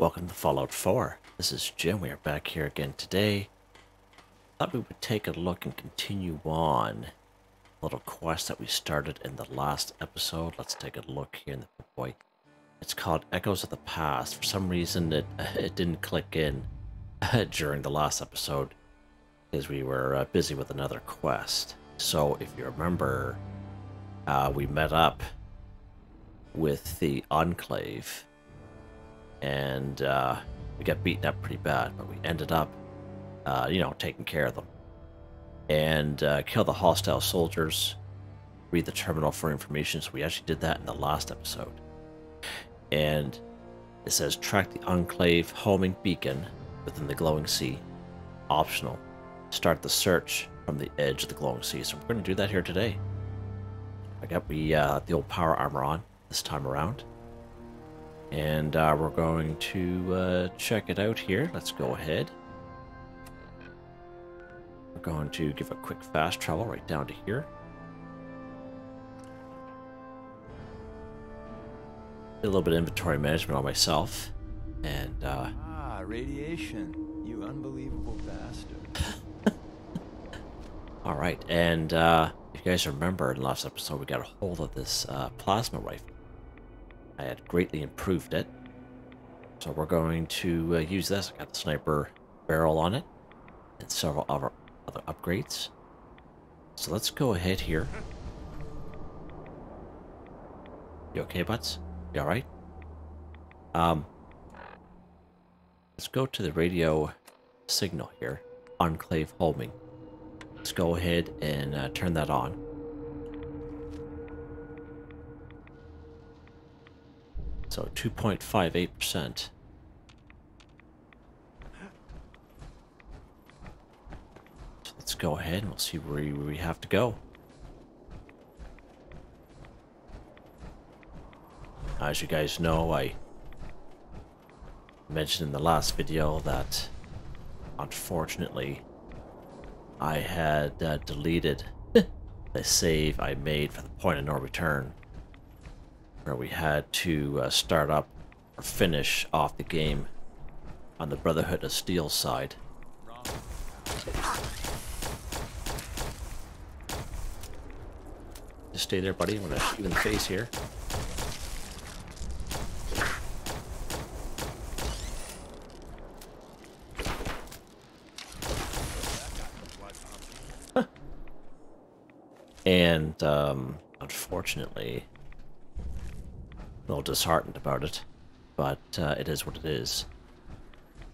Welcome to Fallout 4. This is Jim. We are back here again today. Thought we would take a look and continue on a little quest that we started in the last episode. Let's take a look here in the boy. It's called Echoes of the Past. For some reason, it it didn't click in during the last episode because we were uh, busy with another quest. So if you remember, uh, we met up with the Enclave and uh, we got beaten up pretty bad, but we ended up, uh, you know, taking care of them and uh, kill the hostile soldiers, read the terminal for information. So we actually did that in the last episode. And it says track the Enclave homing beacon within the glowing sea. Optional. Start the search from the edge of the glowing sea. So we're going to do that here today. I got the, uh, the old power armor on this time around. And uh, we're going to uh, check it out here. Let's go ahead. We're going to give a quick fast travel right down to here. a little bit of inventory management on myself. And, uh... Ah, radiation. You unbelievable bastard. Alright, and, uh... If you guys remember, in the last episode, we got a hold of this uh, plasma rifle. I had greatly improved it. So we're going to uh, use this. I got the sniper barrel on it and several other, other upgrades. So let's go ahead here. You okay, butts? You alright? Um, let's go to the radio signal here. Enclave homing. Let's go ahead and uh, turn that on. So 2.58%. So let's go ahead and we'll see where we have to go. As you guys know, I mentioned in the last video that unfortunately I had uh, deleted the save I made for the point of no return where we had to uh, start up or finish off the game on the Brotherhood of Steel side. Just stay there, buddy. I'm gonna shoot you in the face here. and um, unfortunately, little disheartened about it, but uh, it is what it is.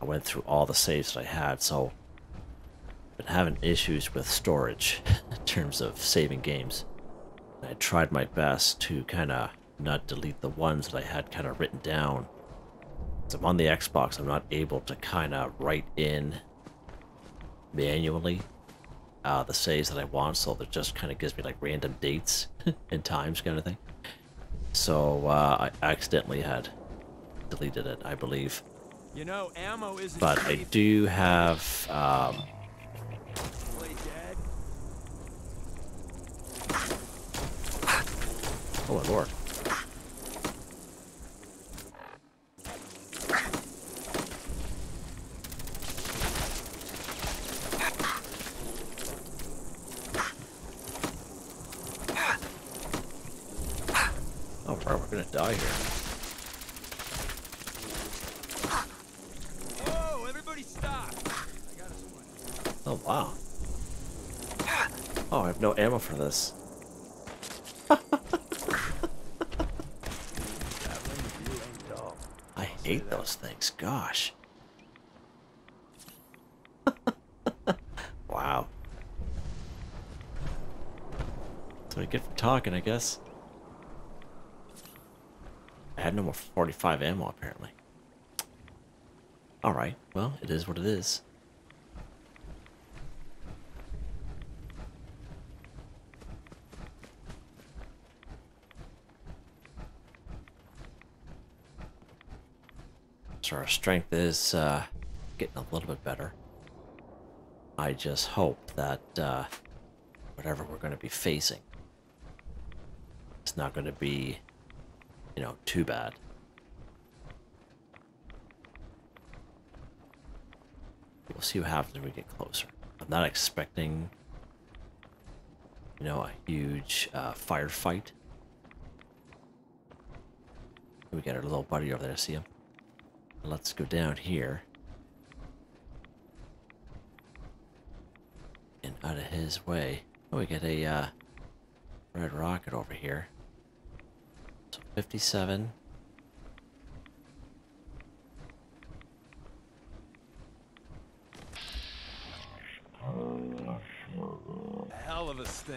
I went through all the saves that I had, so I've been having issues with storage in terms of saving games. I tried my best to kind of not delete the ones that I had kind of written down. I'm on the Xbox, I'm not able to kind of write in manually uh, the saves that I want, so it just kind of gives me like random dates and times kind of thing. So uh, I accidentally had deleted it, I believe. You know, ammo isn't But I do have. Um, oh my lord. we're gonna die here. Whoa, everybody stop! Oh wow. Oh, I have no ammo for this. I hate those things, gosh. wow. That's what I get for talking, I guess no more 45 ammo, apparently. Alright, well, it is what it is. So our strength is uh, getting a little bit better. I just hope that uh, whatever we're going to be facing, it's not going to be you know, too bad. We'll see what happens when we get closer. I'm not expecting, you know, a huge uh, firefight. We got our little buddy over there, see him? Let's go down here. And out of his way. Oh, we got a uh, red rocket over here. So 57. Hell of a sting.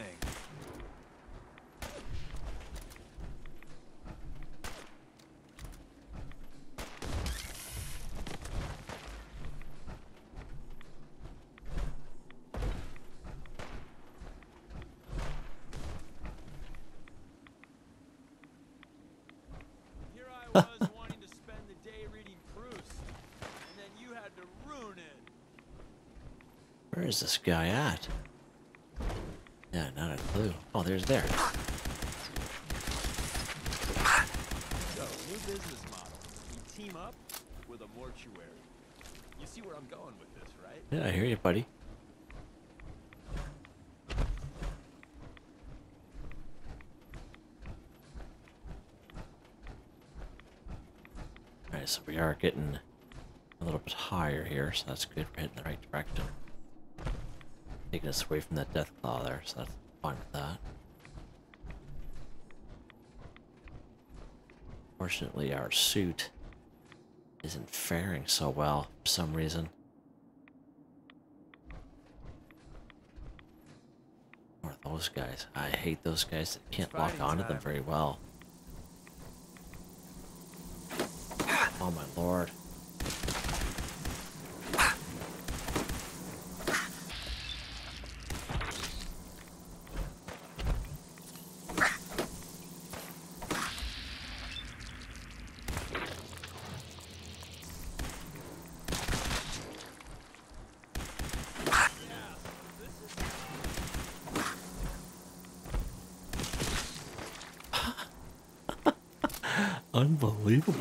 Here I was wanting to spend the day reading Proust, and then you had to ruin it. Where is this guy at? Yeah, not a clue. Oh, there's there. So, new business model. We team up with a mortuary. You see where I'm going with this, right? Yeah, I hear you, buddy. Alright, so we are getting a little bit higher here, so that's good. We're heading the right direction. Taking us away from that death claw there, so that's fine with that. Fortunately, our suit isn't faring so well for some reason. Or those guys. I hate those guys that can't lock onto them very well. Oh my lord.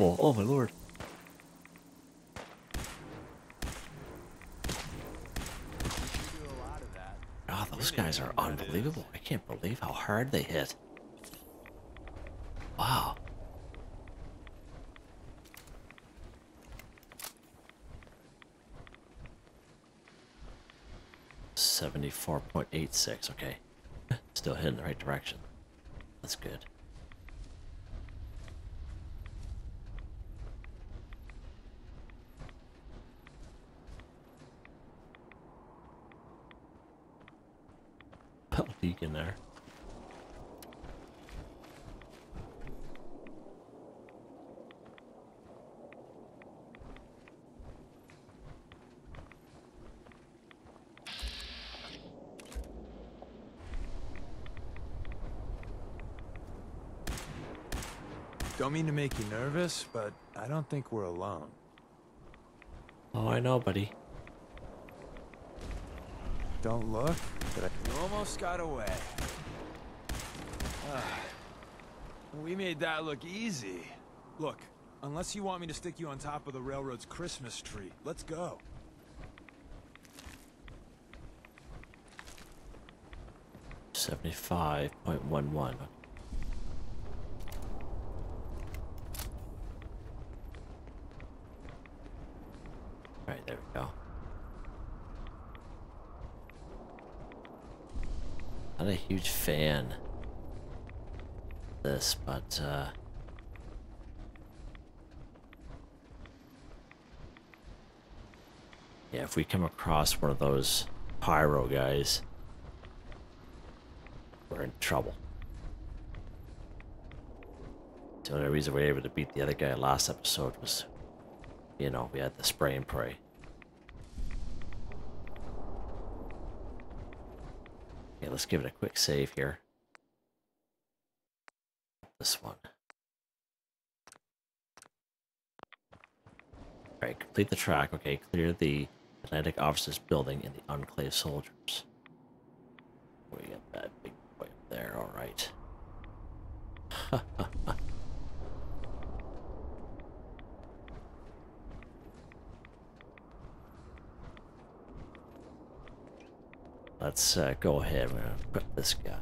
Oh my lord. Oh, those guys are unbelievable. I can't believe how hard they hit. Wow. Seventy-four point eight six. Okay, still heading the right direction. That's good. Put leak in there. Don't mean to make you nervous, but I don't think we're alone. Oh, I know, buddy. Don't look, but I... You almost got away. Ah. we made that look easy. Look, unless you want me to stick you on top of the railroad's Christmas tree, let's go. Seventy-five point one one. Right there we go. Not a huge fan. of This, but uh, yeah, if we come across one of those pyro guys, we're in trouble. The only reason we were able to beat the other guy last episode was, you know, we had the spray and pray. Okay, let's give it a quick save here. This one. Alright, complete the track. Okay, clear the Atlantic Offices building and the Enclave soldiers. We got that big boy up there, alright. Let's uh, go ahead. Gonna equip this guy.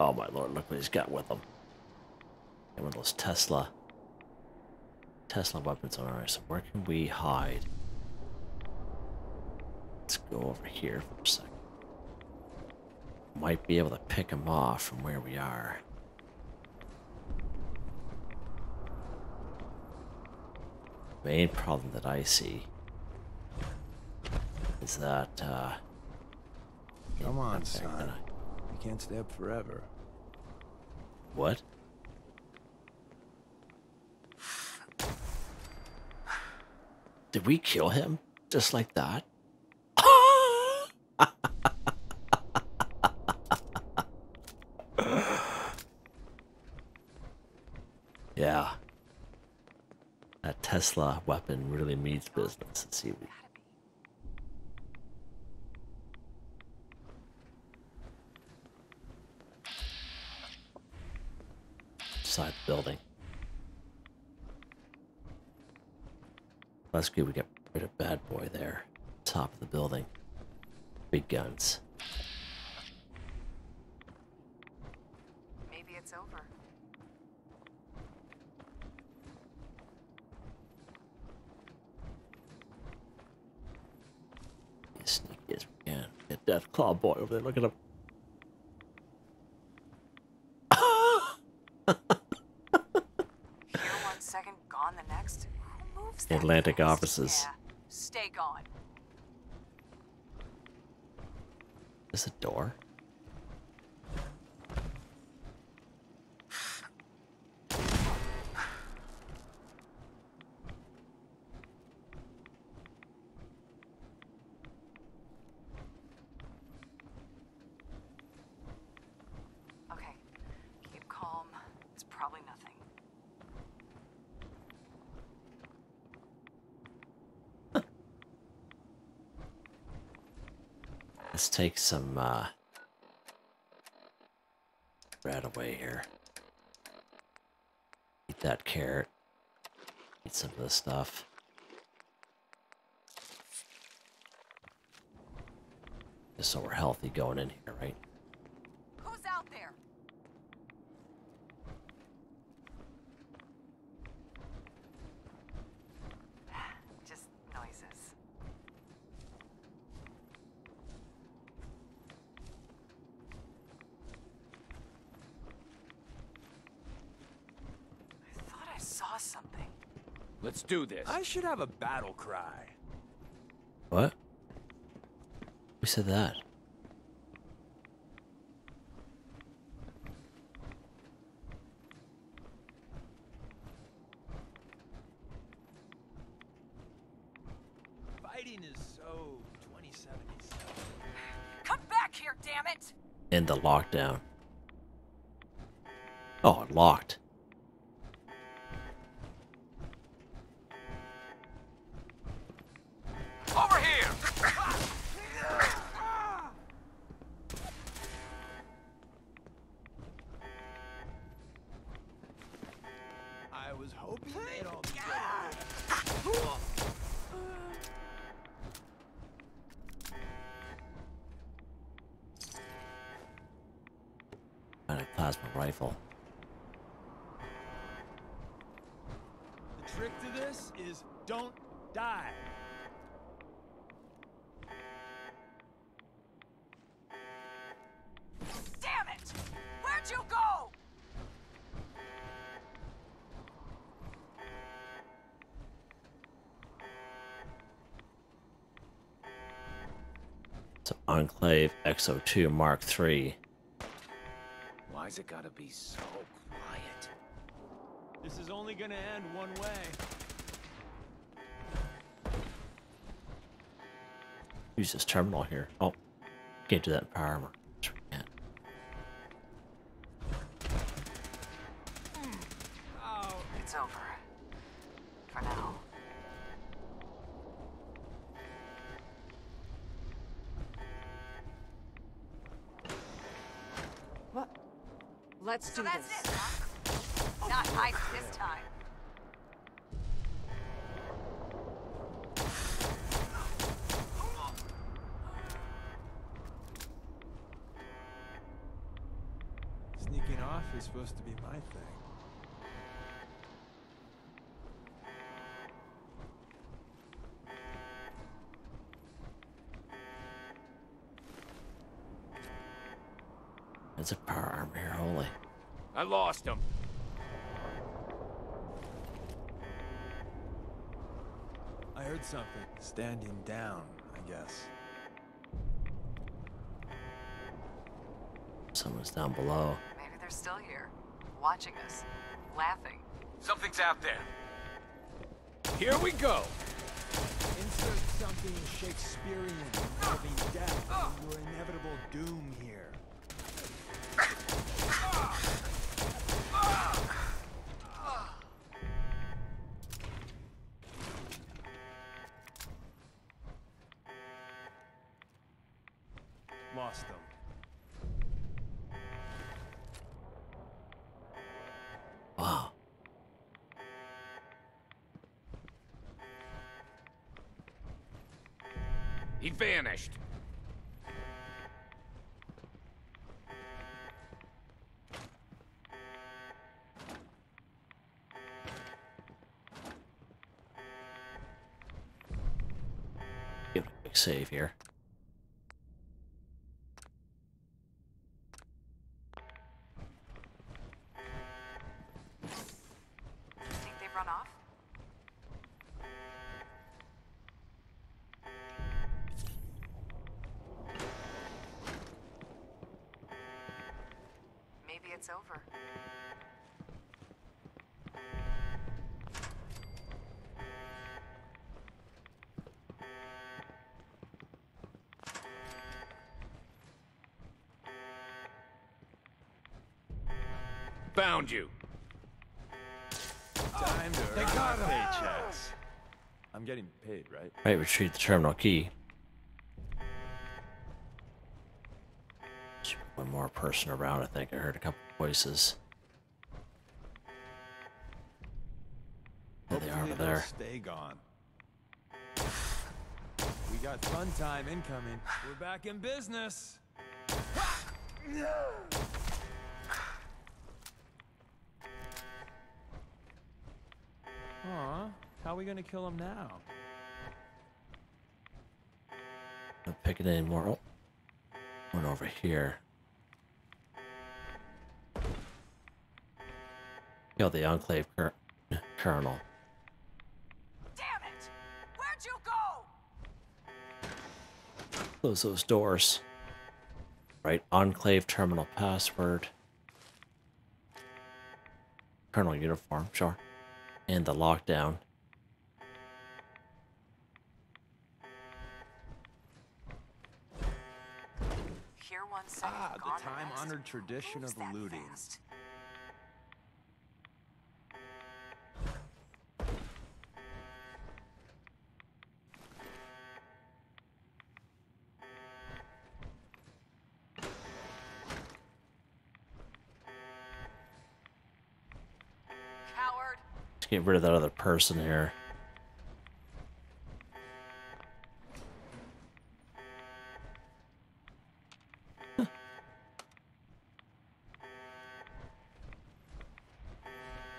Oh my lord, look what he's got with him. And one of those Tesla Tesla weapons. Alright, so where can we hide? Let's go over here for a second. Might be able to pick him off from where we are. Main problem that I see is that uh Come on, son. I- You can't stay up forever. What? Did we kill him? Just like that? yeah. That Tesla weapon really means business. Let's see. we- Side building. That's good. We got rid of bad boy there. Top of the building. Big guns. Maybe it's over. Sneaky as we can. Get Deathclaw boy over there. Look at him. Here one second, gone the next. Who moves that Atlantic offices. Yeah, stay gone. Is a door? Okay, keep calm. It's probably nothing. Let's take some uh rat away here. Eat that carrot. Eat some of this stuff. Just so we're healthy going in here, right? Who's out there? Just noises. I thought I saw something. Let's do this. I should have a battle cry. What? Who said that? Fighting is so 2077. Come back here, damn it! In the lockdown. Oh, it locked. Enclave X-02 Mark III. Why's it gotta be so quiet? This is only gonna end one way. Use this terminal here. Oh, can't do that in power armor. It's a power armor here, holy. I lost him. I heard something. Standing down, I guess. Someone's down below. Maybe they're still here, watching us, laughing. Something's out there. Here we go. Insert something Shakespearean involving death and your inevitable doom here. He vanished. Save here. Found you. Time to They got paychecks. I'm getting paid, right? Right, retrieve the terminal key. Just One more person around, I think. I heard a couple voices. There they are over there. Stay gone. We got fun time incoming. We're back in business. Aw, how are we gonna kill him now? Not picking any more. Oh, one over here. Kill the Enclave cur Colonel. Damn it! Where'd you go? Close those doors. Right, Enclave terminal password. Colonel uniform, sure. And the lockdown. Here one second, Ah, the time-honored tradition of looting. fast. Get rid of that other person here.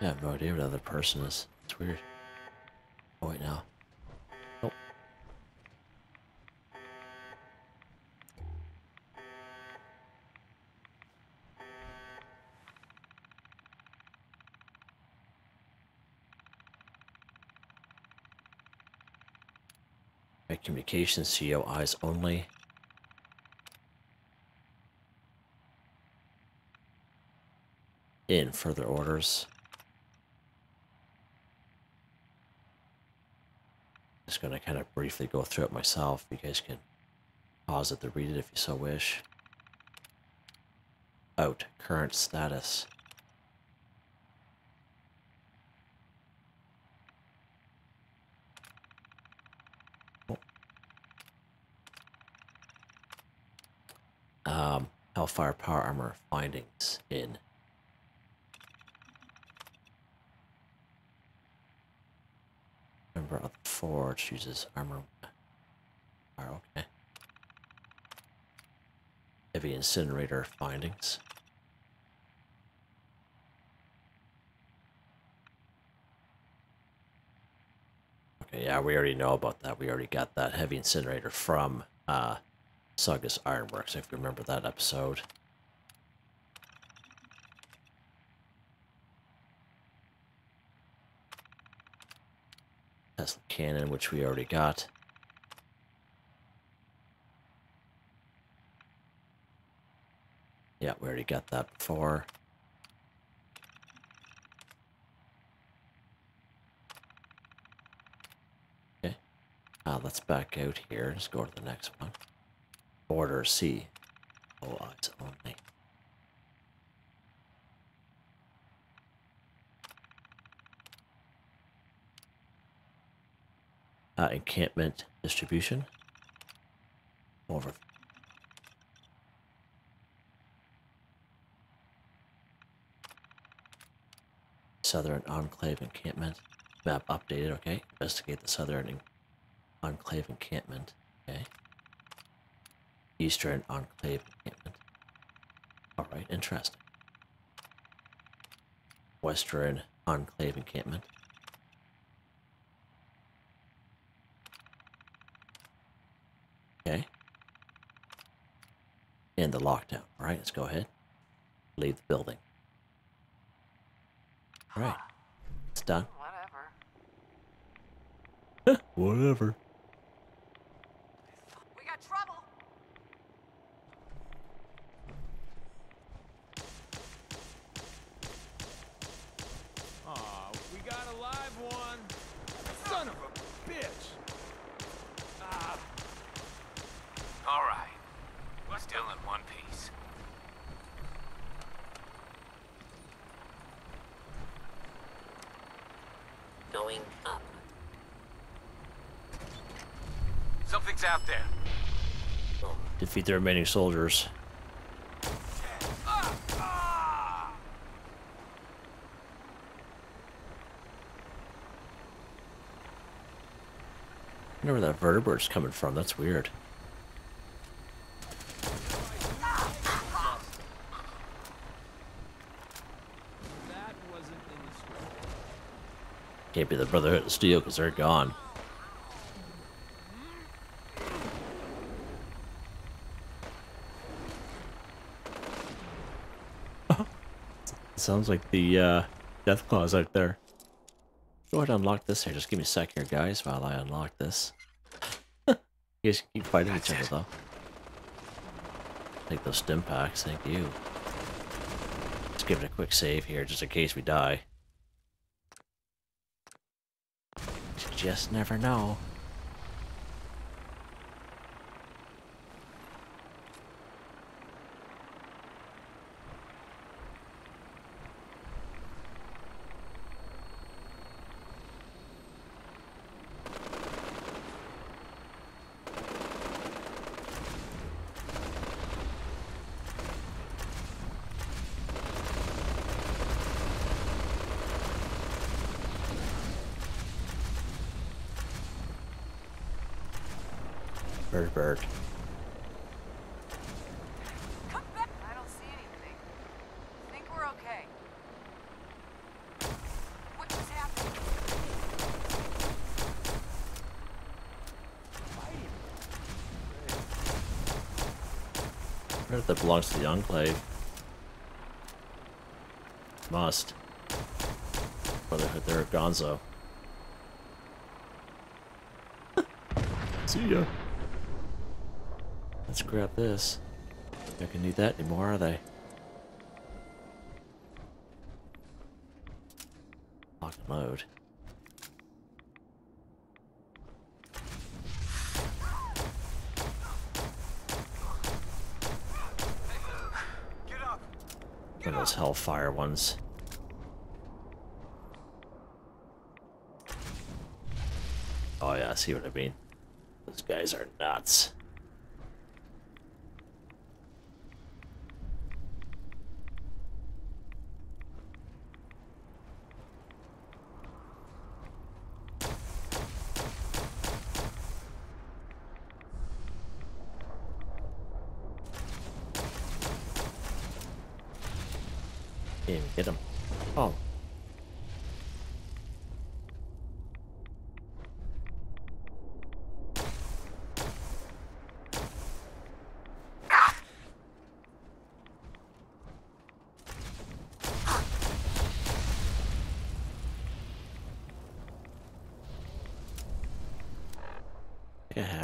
I have no idea what the other person is. It's weird. Oh wait, now. Communications eyes only. In further orders. Just gonna kind of briefly go through it myself. You guys can pause it to read it if you so wish. Out. Current status. Hellfire Power Armor findings in. Remember, the forge uses armor. Fire, okay. Heavy incinerator findings. Okay, yeah, we already know about that. We already got that heavy incinerator from uh, Saugus Ironworks, if you remember that episode. Tesla cannon, which we already got. Yeah, we already got that before. Okay. Uh, let's back out here. Let's go to the next one. Order C. Oh, it's only. Uh, encampment distribution. Over. Southern Enclave encampment. Map updated, okay. Investigate the Southern en Enclave encampment, okay. Eastern Enclave encampment. Alright, interesting. Western Enclave encampment. Okay. And the lockdown. Alright, let's go ahead. Leave the building. Alright. It's done. Whatever. Whatever. We got trouble. Aw, we got a live one. Son of a bitch. Ah, All right. We're still in one piece. Going up. Out there. Defeat the remaining soldiers. I wonder where that Vertibird's coming from. That's weird. Can't be the Brotherhood of Steel because they're gone. Sounds like the uh, Deathclaws out there. Go ahead and unlock this here. Just give me a sec here, guys, while I unlock this. you guys keep fighting each other, though. Take those stim packs. Thank you. Let's give it a quick save here, just in case we die. You just never know. Bird, bird. Come back. I don't see anything. Think we're okay. What just happened? Where that belongs to the Enclave. Must. Brotherhood, they're Gonzo. See ya. Grab this. Not gonna need that anymore, are they? Lock and load. Get up. One of those Hellfire ones. Oh yeah, I see what I mean. Those guys are nuts. Can't even get him. Oh.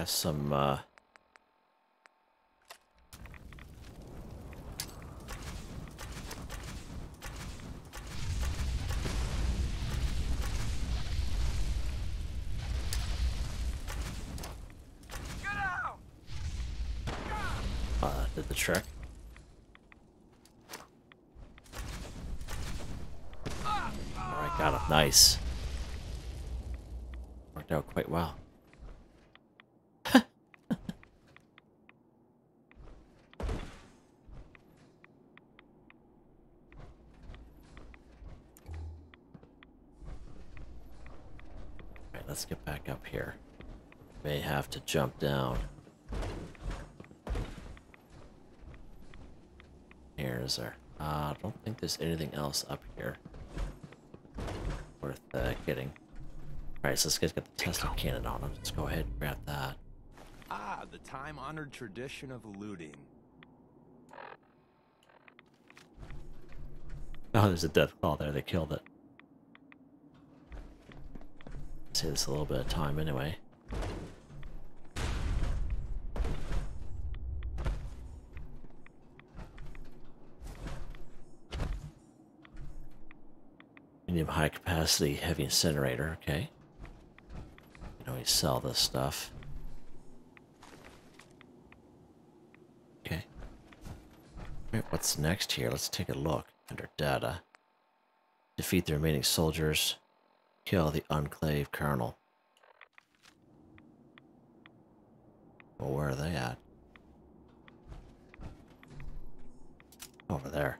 Have some, uh... Uh, did the trick. Alright, got him. Nice. Worked out quite well. Alright, let's get back up here. May have to jump down. Here is there? Uh, I don't think there's anything else up here worth uh, getting. Alright, so let's get, get the Tesla cannon on. him. Let's go ahead and grab that. Ah, the time-honored tradition of looting. Oh, there's a Deathclaw there. They killed it. Save this a little bit of time anyway. High capacity heavy incinerator, okay. You know, we sell this stuff. Okay. Alright, what's next here? Let's take a look under data. Defeat the remaining soldiers. Kill the Enclave Colonel. Well, where are they at? Over there.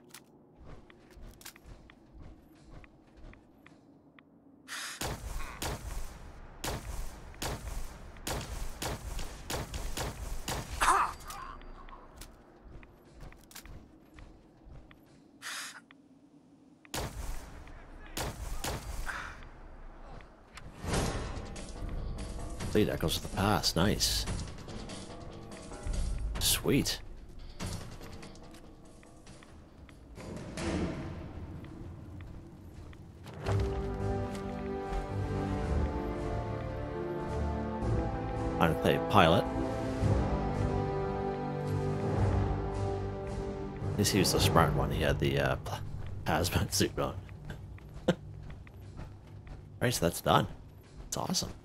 Complete Echoes of the Past. Nice. Sweet. I play pilot. At least he was the smart one. He had the uh, hazmat suit on. right, so that's done. It's awesome.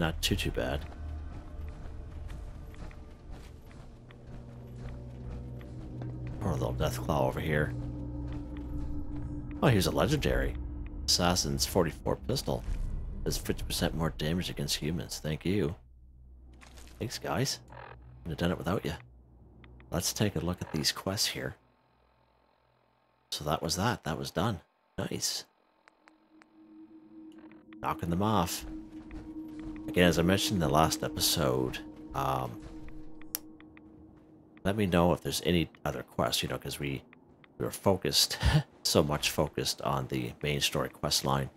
Not too too bad. Poor little Deathclaw over here. Oh, here's a legendary. Assassin's 44 pistol. Does 50% more damage against humans. Thank you. Thanks, guys. Couldn't have done it without you. Let's take a look at these quests here. So that was that. That was done. Nice. Knocking them off. Again, as I mentioned in the last episode, um, let me know if there's any other quests, you know, because we, we were focused, so much focused on the main story quest line.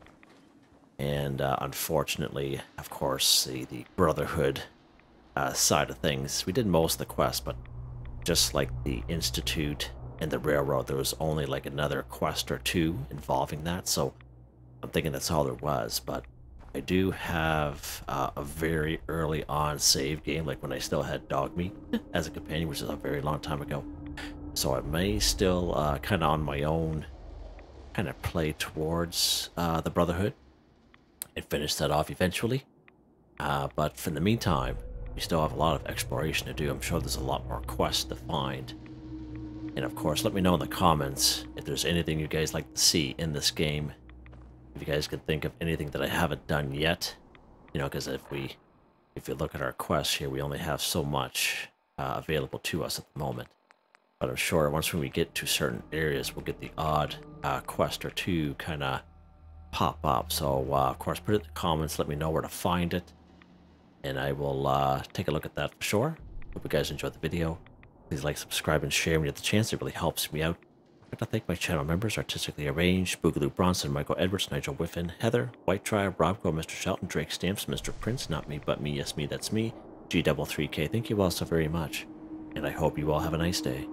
And uh, unfortunately, of course, the, the Brotherhood uh, side of things, we did most of the quests, but just like the Institute and the Railroad, there was only like another quest or two involving that, so I'm thinking that's all there was, but I do have uh, a very early on save game, like when I still had Dogmeat as a companion, which is a very long time ago. So I may still uh, kind of on my own kind of play towards uh, the Brotherhood and finish that off eventually. Uh, but for the meantime, we still have a lot of exploration to do. I'm sure there's a lot more quests to find. And of course, let me know in the comments if there's anything you guys like to see in this game if you guys can think of anything that I haven't done yet, you know, because if we, if you look at our quests here, we only have so much uh, available to us at the moment. But I'm sure once we get to certain areas, we'll get the odd uh, quest or two kind of pop up. So, uh, of course, put it in the comments. Let me know where to find it. And I will uh, take a look at that for sure. Hope you guys enjoyed the video. Please like, subscribe, and share when you get the chance. It really helps me out. I'd like to thank my channel members, Artistically Arranged, Boogaloo Bronson, Michael Edwards, Nigel Wiffen, Heather, White Tribe, Robco, Mr. Shelton, Drake Stamps, Mr. Prince, Not Me But Me, Yes Me That's Me, G3 k Thank you all so very much, and I hope you all have a nice day.